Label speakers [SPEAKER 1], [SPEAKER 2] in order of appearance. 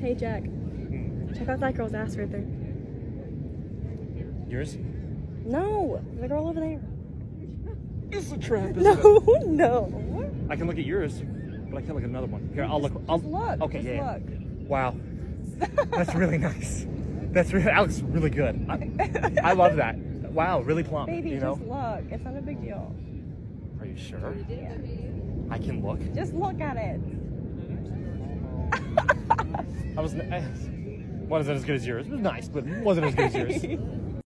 [SPEAKER 1] Hey, Jack.
[SPEAKER 2] Hmm.
[SPEAKER 1] Check out that girl's ass right there.
[SPEAKER 2] Yours?
[SPEAKER 1] No, the girl over there.
[SPEAKER 2] It's a trap. isn't
[SPEAKER 1] No,
[SPEAKER 2] it?
[SPEAKER 1] no.
[SPEAKER 2] I can look at yours, but I can't look at another one. Here, I'll look. I'll,
[SPEAKER 1] Just look.
[SPEAKER 2] Okay,
[SPEAKER 1] just
[SPEAKER 2] yeah.
[SPEAKER 1] Look.
[SPEAKER 2] Wow, that's really nice. That's really. That looks really good. I, I love that. Wow, really plump.
[SPEAKER 1] Baby,
[SPEAKER 2] you know?
[SPEAKER 1] just look. It's not a big deal.
[SPEAKER 2] Are you sure?
[SPEAKER 1] Yeah.
[SPEAKER 2] I can look.
[SPEAKER 1] Just look at it.
[SPEAKER 2] I was. I, eh, wasn't as good as yours. It was nice, but wasn't as good as yours.